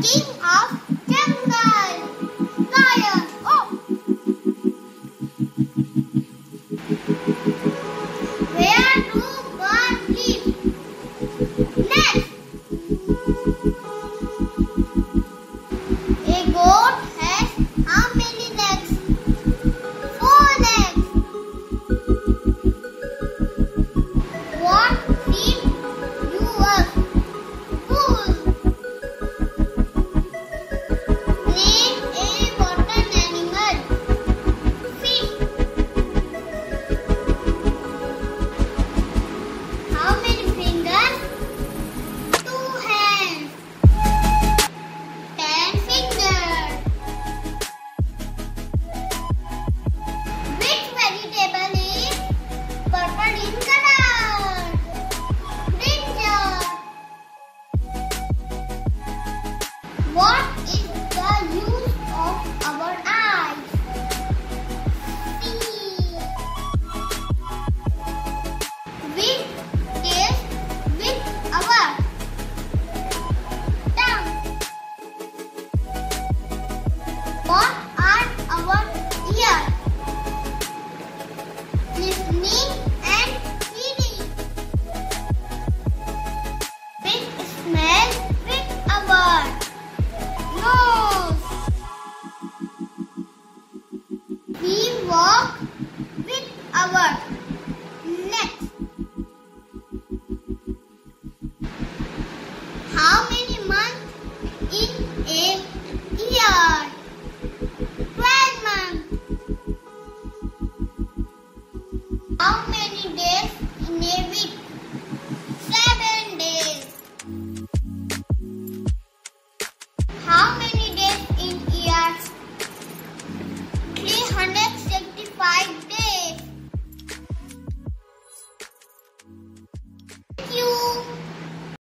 Ding. What? our next. How many months in a year? Twelve months. How many days in a week?